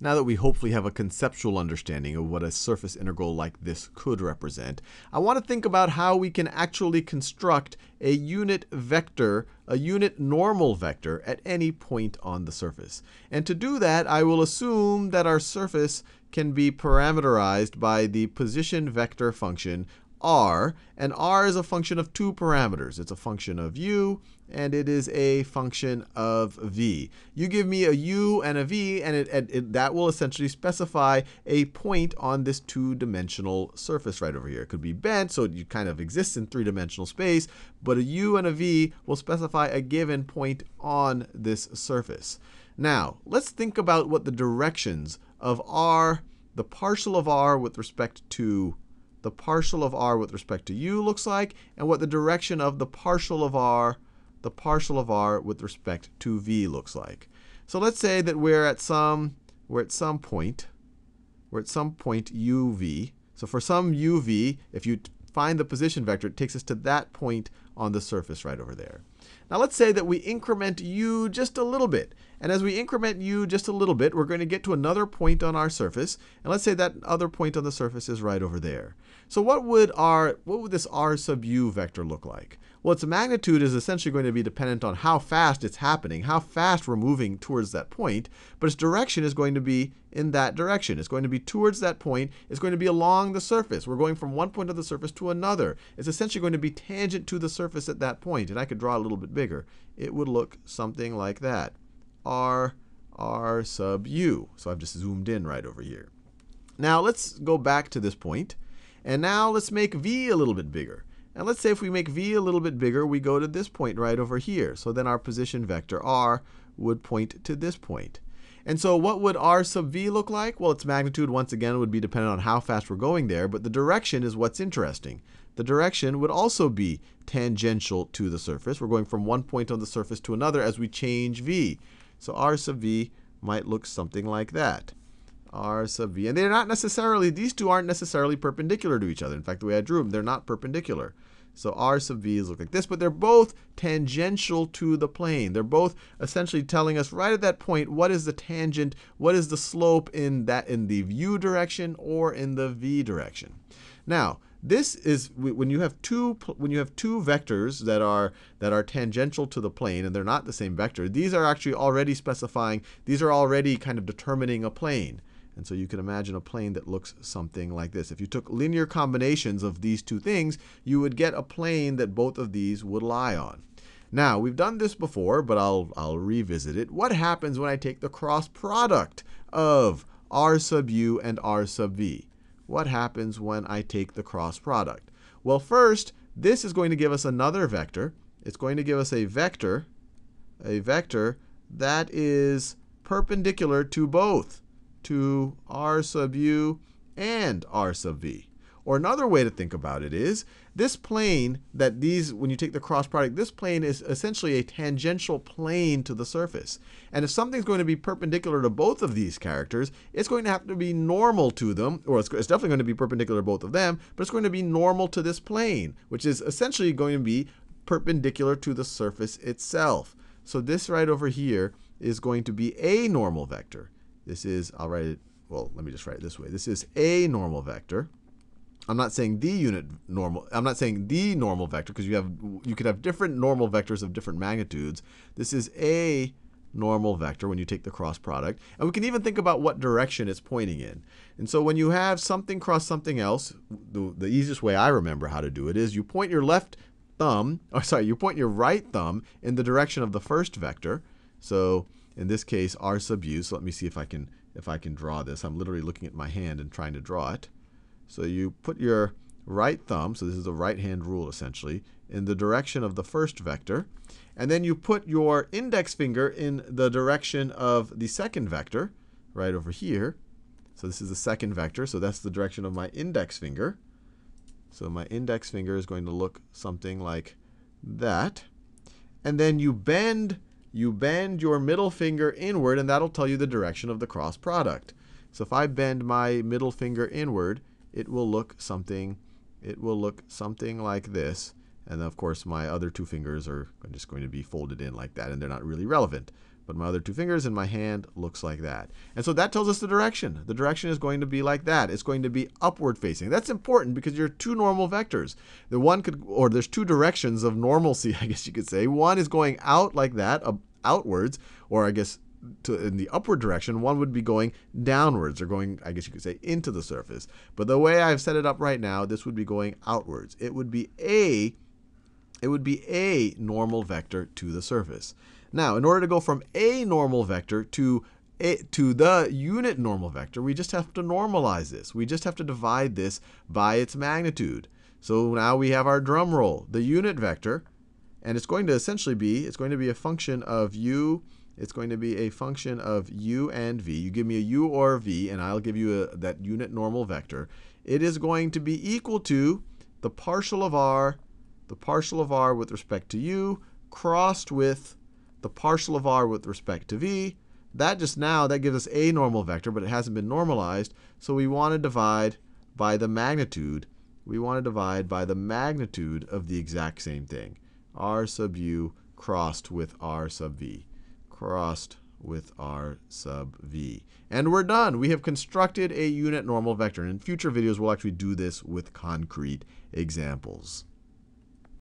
Now that we hopefully have a conceptual understanding of what a surface integral like this could represent, I want to think about how we can actually construct a unit vector, a unit normal vector at any point on the surface. And to do that, I will assume that our surface can be parameterized by the position vector function r, and r is a function of two parameters. It's a function of u, and it is a function of v. You give me a u and a v, and it, it, it, that will essentially specify a point on this two-dimensional surface right over here. It could be bent, so it kind of exists in three-dimensional space, but a u and a v will specify a given point on this surface. Now, let's think about what the directions of r, the partial of r with respect to the partial of r with respect to u looks like, and what the direction of the partial of r, the partial of r with respect to v looks like. So let's say that we're at some we're at some point, we're at some point uv. So for some uv, if you find the position vector, it takes us to that point on the surface right over there. Now let's say that we increment u just a little bit. And as we increment u just a little bit, we're going to get to another point on our surface. And let's say that other point on the surface is right over there. So what would our what would this r sub u vector look like? Well, its magnitude is essentially going to be dependent on how fast it's happening, how fast we're moving towards that point, but its direction is going to be in that direction. It's going to be towards that point. It's going to be along the surface. We're going from one point of the surface to another. It's essentially going to be tangent to the surface at that point. And I could draw a little bit bigger. It would look something like that. R, R sub u. So I've just zoomed in right over here. Now let's go back to this point. And now let's make v a little bit bigger. And let's say if we make v a little bit bigger, we go to this point right over here. So then our position vector r would point to this point. And so what would r sub v look like? Well, its magnitude, once again, would be dependent on how fast we're going there, but the direction is what's interesting. The direction would also be tangential to the surface. We're going from one point on the surface to another as we change v. So r sub v might look something like that r sub v. And they're not necessarily, these two aren't necessarily perpendicular to each other. In fact, the way I drew them, they're not perpendicular. So r sub v is look like this, but they're both tangential to the plane. They're both essentially telling us right at that point what is the tangent, what is the slope in that in the u direction or in the v direction. Now, this is when you have two when you have two vectors that are that are tangential to the plane and they're not the same vector. These are actually already specifying. These are already kind of determining a plane. And so you can imagine a plane that looks something like this. If you took linear combinations of these two things, you would get a plane that both of these would lie on. Now, we've done this before, but I'll, I'll revisit it. What happens when I take the cross product of r sub u and r sub v? What happens when I take the cross product? Well, first, this is going to give us another vector. It's going to give us a vector, a vector that is perpendicular to both to r sub u and r sub v. Or another way to think about it is this plane that these, when you take the cross product, this plane is essentially a tangential plane to the surface. And if something's going to be perpendicular to both of these characters, it's going to have to be normal to them, or it's, it's definitely going to be perpendicular to both of them, but it's going to be normal to this plane, which is essentially going to be perpendicular to the surface itself. So this right over here is going to be a normal vector. This is, I'll write it, well, let me just write it this way. This is a normal vector. I'm not saying the unit normal, I'm not saying the normal vector because you have you could have different normal vectors of different magnitudes. This is a normal vector when you take the cross product. And we can even think about what direction it's pointing in. And so when you have something cross something else, the, the easiest way I remember how to do it is you point your left thumb, or oh, sorry, you point your right thumb in the direction of the first vector. So in this case, r sub u. So let me see if I can if I can draw this. I'm literally looking at my hand and trying to draw it. So you put your right thumb, so this is the right hand rule essentially, in the direction of the first vector. And then you put your index finger in the direction of the second vector, right over here. So this is the second vector, so that's the direction of my index finger. So my index finger is going to look something like that. And then you bend you bend your middle finger inward, and that'll tell you the direction of the cross product. So if I bend my middle finger inward, it will look something, it will look something like this. And of course, my other two fingers are just going to be folded in like that, and they're not really relevant. But my other two fingers in my hand looks like that. And so that tells us the direction. The direction is going to be like that. It's going to be upward facing. That's important because you're two normal vectors. The one could, or there's two directions of normalcy, I guess you could say. One is going out like that, outwards, or I guess to, in the upward direction, one would be going downwards, or going, I guess you could say, into the surface. But the way I've set it up right now, this would be going outwards. It would be a, it would be a normal vector to the surface. Now, in order to go from a normal vector to a, to the unit normal vector, we just have to normalize this. We just have to divide this by its magnitude. So now we have our drum roll, the unit vector, and it's going to essentially be, it's going to be a function of u, it's going to be a function of u and v. You give me a u or a v, and I'll give you a, that unit normal vector. It is going to be equal to the partial of r, the partial of r with respect to u, crossed with the partial of r with respect to v. That just now, that gives us a normal vector, but it hasn't been normalized. So we want to divide by the magnitude. We want to divide by the magnitude of the exact same thing. R sub u crossed with r sub v. Crossed with r sub v. And we're done. We have constructed a unit normal vector. And in future videos, we'll actually do this with concrete examples.